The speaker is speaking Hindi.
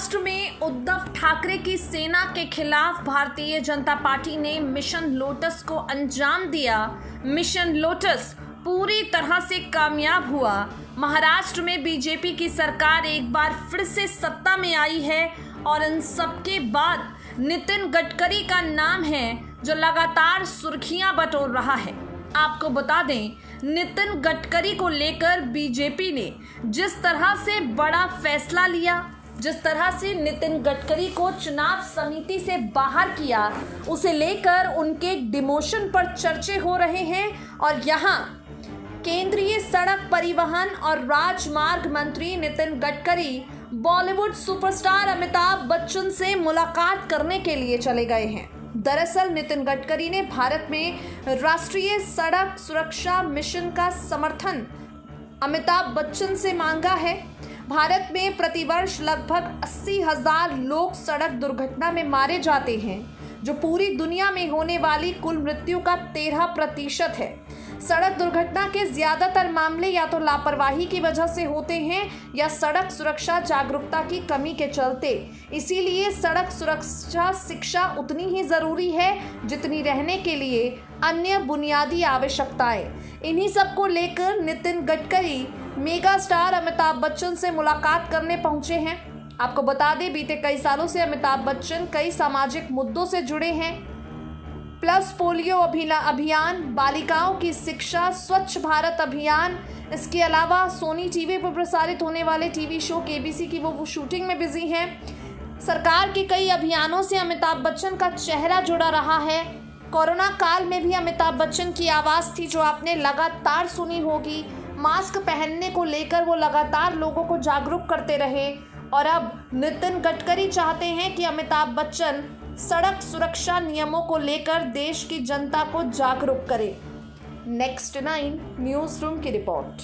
ठाकरे की सेना के खिलाफ भारतीय जनता पार्टी ने मिशन लोटस को अंजाम दिया। मिशन लोटस पूरी तरह से कामयाब हुआ। महाराष्ट्र में बीजेपी की सरकार एक बार फिर से सत्ता में आई है और इन सबके बाद नितिन गडकरी का नाम है, जो लगातार सुर्खियाँ बटोर रहा है। आपको बता दें, नितिन गडकरी को लेकर बीजेपी ने जिस तरह से बड़ा फैसला लिया जिस तरह से नितिन गडकरी को चुनाव समिति से बाहर किया, उसे लेकर उनके डिमोशन पर चर्चे हो रहे हैं और यहाँ केंद्रीय सड़क परिवहन और राजमार्ग मंत्री नितिन गडकरी बॉलीवुड सुपरस्टार अमिताभ बच्चन से मुलाकात करने के लिए चले गए हैं। दरअसल नितिन गडकरी ने भारत में राष्ट्रीय सड़क सुरक्षा मिशन का समर्थन अमिताभ बच्चन से मांगा है। भारत में प्रतिवर्ष लगभग अस्सी हज़ार लोग सड़क दुर्घटना में मारे जाते हैं, जो पूरी दुनिया में होने वाली कुल मृत्यु का तेरह प्रतिशत है। सड़क दुर्घटना के ज़्यादातर मामले या तो लापरवाही की वजह से होते हैं या सड़क सुरक्षा जागरूकता की कमी के चलते। इसीलिए सड़क सुरक्षा शिक्षा उतनी ही ज़रूरी है जितनी रहने के लिए अन्य बुनियादी आवश्यकताएँ। इन्हीं सबको लेकर नितिन गडकरी मेगा स्टार अमिताभ बच्चन से मुलाकात करने पहुँचे हैं। आपको बता दें, बीते कई सालों से अमिताभ बच्चन कई सामाजिक मुद्दों से जुड़े हैं। प्लस पोलियो अभियान बालिकाओं की शिक्षा स्वच्छ भारत अभियान। इसके अलावा सोनी टीवी पर प्रसारित होने वाले टीवी शो केबीसी की वो, वो शूटिंग में बिज़ी हैं। सरकार के कई अभियानों से अमिताभ बच्चन का चेहरा जुड़ा रहा है। कोरोना काल में भी अमिताभ बच्चन की आवाज़ थी जो आपने लगातार सुनी होगी। मास्क पहनने को लेकर वो लगातार लोगों को जागरूक करते रहे। और अब नितिन गडकरी चाहते हैं कि अमिताभ बच्चन सड़क सुरक्षा नियमों को लेकर देश की जनता को जागरूक करें। नेक्स्ट नाइन न्यूज़ रूम की रिपोर्ट।